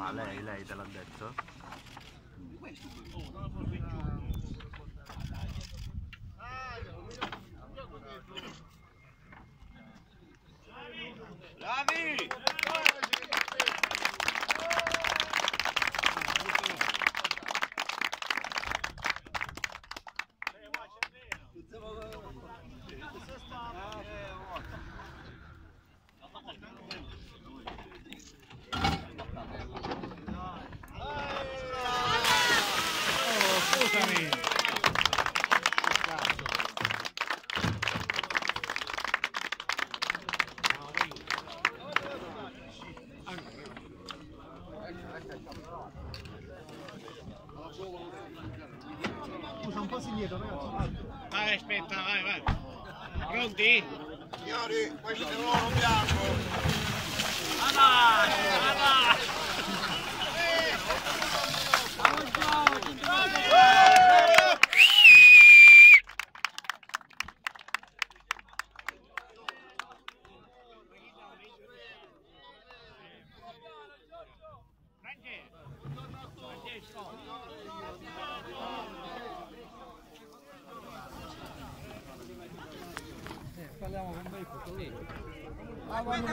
Ma lei, lei te l'ha detto? Un po' indietro, ragazzi. Vai, aspetta, vai, vai. Pronti? Signori, questo è l'oro bianco! Agora,